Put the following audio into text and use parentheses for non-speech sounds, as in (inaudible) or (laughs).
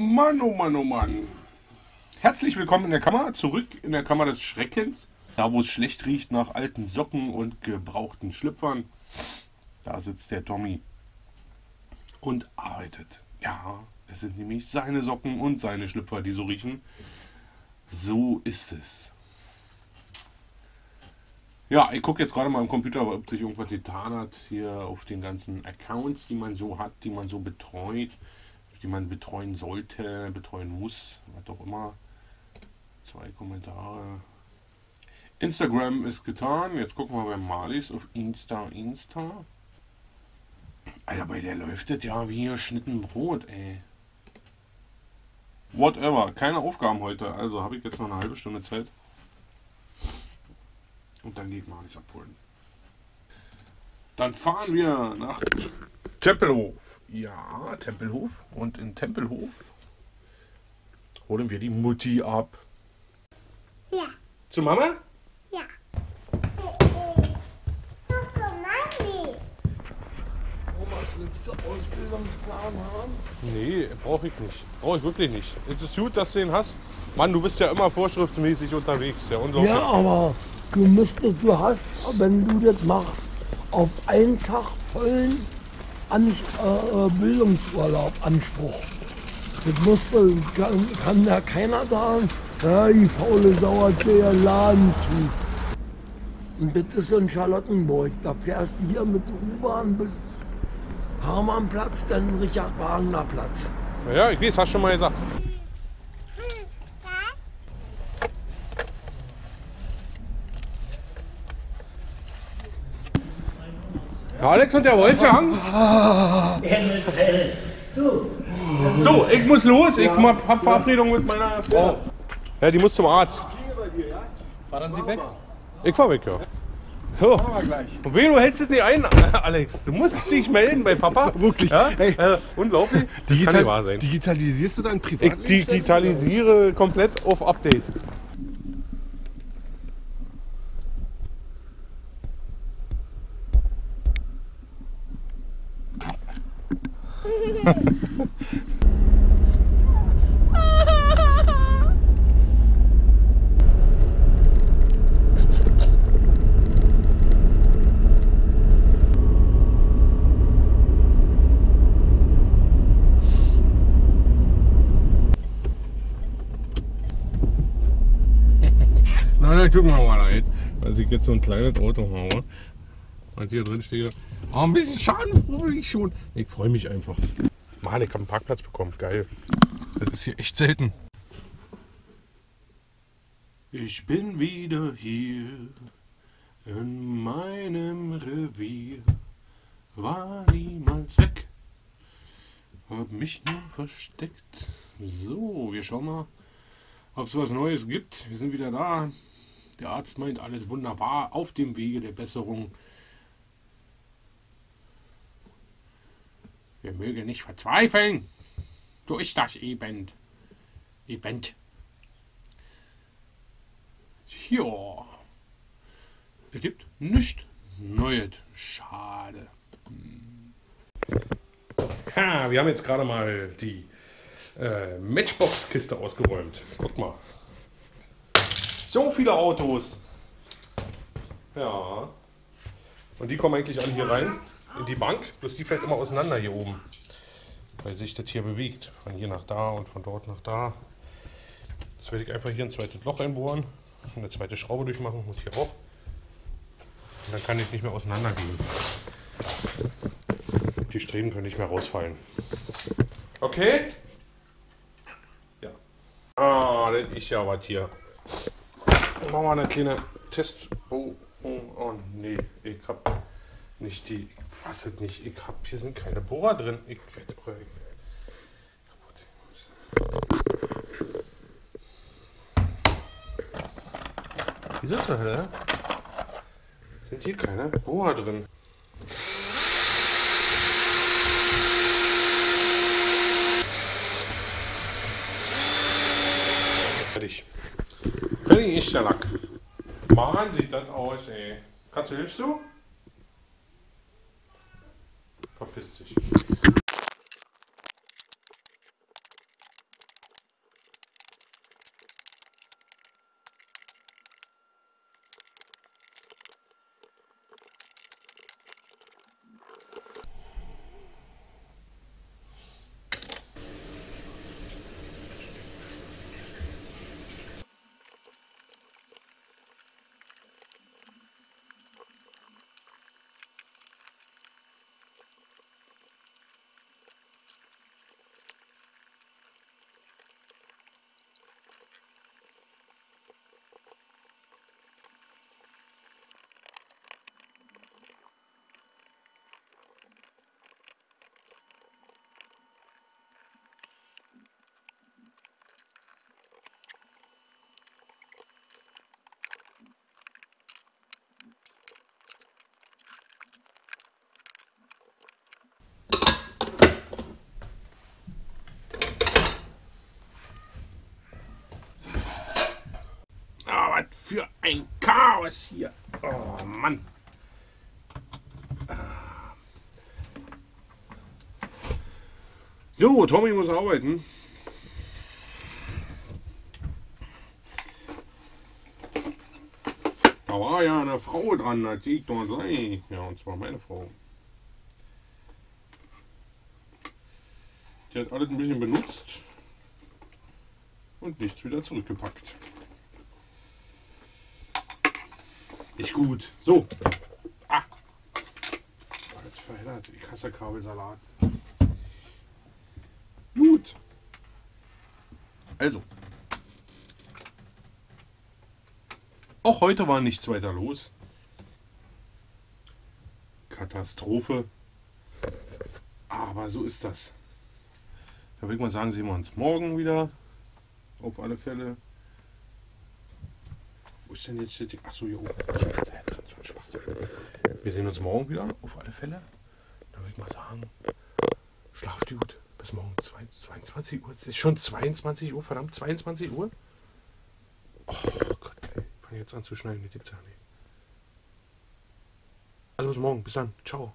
Mann, oh Mann, oh Mann. Herzlich willkommen in der Kammer, zurück in der Kammer des Schreckens. Da, wo es schlecht riecht nach alten Socken und gebrauchten Schlüpfern. Da sitzt der Tommy und arbeitet. Ja, es sind nämlich seine Socken und seine Schlüpfer, die so riechen. So ist es. Ja, ich gucke jetzt gerade mal am Computer, ob sich irgendwas getan hat hier auf den ganzen Accounts, die man so hat, die man so betreut, die man betreuen sollte, betreuen muss, was auch immer. Zwei Kommentare. Instagram ist getan. Jetzt gucken wir bei Malis auf Insta, Insta. Alter, bei der läuft das ja wie geschnitten Brot, ey. Whatever. Keine Aufgaben heute. Also habe ich jetzt noch eine halbe Stunde Zeit. Und dann geht Malis abholen. Dann fahren wir nach Tempelhof. Ja, Tempelhof. Und in Tempelhof holen wir die Mutti ab. Ja, Zu Mama? ja. Willst du Ausbildungsplan haben? Nee, brauche ich nicht. Brauche ich wirklich nicht. Es ist gut, dass du den hast. Mann, du bist ja immer vorschriftsmäßig unterwegs. Ja, unglaublich. Ja, aber du müsstest, du hast, wenn du das machst, auf einen Tag vollen An äh, äh, Bildungsurlaub Anspruch. Das musst du, kann, kann da keiner sagen, ja, die faule Sau hat der Laden zu. Und das ist in Charlottenburg. Da fährst du hier mit U-Bahn bis Hermannplatz, dann Richard-Wagner-Platz. Ja, ich weiß, hast schon mal gesagt. Alex und der Wolfgang. So, ich muss los. Ich hab Verabredung mit meiner Frau. Ja, die muss zum Arzt. Fahren Sie weg? Ich fahr weg, ja. So. Und wen, du hältst das nicht ein, (laughs) Alex? Du musst dich melden bei Papa. (laughs) Wirklich? Ja? Hey. Äh, unglaublich. Das kann nicht wahr sein. Digitalisierst du dein Ich Privatleben? digitalisiere komplett auf Update. Nein, nein, tut mir mal leid, weil ich jetzt so ein kleines Auto habe. Und hier drin steht, oh, ein bisschen schadenfroh ich schon. Ich freue mich einfach. Mann, ich habe einen Parkplatz bekommen. Geil. Das ist hier echt selten. Ich bin wieder hier in meinem Revier. War niemals weg. Hab mich nur versteckt. So, wir schauen mal, ob es was Neues gibt. Wir sind wieder da. Der Arzt meint, alles wunderbar, auf dem Wege der Besserung. Wir mögen nicht verzweifeln. So ist das eben. Eben. Ja. Es gibt nichts Neues. Schade. Hm. Ha, wir haben jetzt gerade mal die äh, Matchbox-Kiste ausgeräumt. Guck mal. So viele Autos. Ja. Und die kommen eigentlich alle hier rein, in die Bank. Bloß die fällt immer auseinander hier oben. Weil sich das hier bewegt. Von hier nach da und von dort nach da. Jetzt werde ich einfach hier ein zweites Loch einbohren. Eine zweite Schraube durchmachen und hier auch. Und dann kann ich nicht mehr auseinandergehen. Die Streben können nicht mehr rausfallen. Okay? Ja. Ah, das ist ja was hier. Machen wir eine kleine Test. Oh, oh, oh, nee, ich hab nicht die. Ich fasse nicht. Ich hab. Hier sind keine Bohrer drin. Ich werde. Wieso zur Hölle? Sind hier keine Bohrer drin? Fertig. Fertig ist der Lack. Mann, sieht das aus, ey. Katze, hilfst du? Verpiss dich. Für ein Chaos hier? Oh Mann. So, Tommy muss arbeiten. Da war ja eine Frau dran, das liegt doch sei. Ja, und zwar meine Frau. Die hat alles ein bisschen benutzt und nichts wieder zurückgepackt. Nicht gut. So. Ah. Jetzt verheddert die Kasserkabelsalat. Gut. Also. Auch heute war nichts weiter los. Katastrophe. Aber so ist das. Da würde ich mal sagen, sehen wir uns morgen wieder. Auf alle Fälle. Wo ist denn jetzt die... Achso, hier oben. Ich Schwachsinn. Wir sehen uns morgen wieder, auf alle Fälle. Da würde ich mal sagen, schlaft gut. Bis morgen 22 Uhr. Es ist schon 22 Uhr, verdammt, 22 Uhr. Oh Gott, ey. Fange jetzt an zu schneiden, mit dem Zahn. Also bis morgen. Bis dann. Ciao.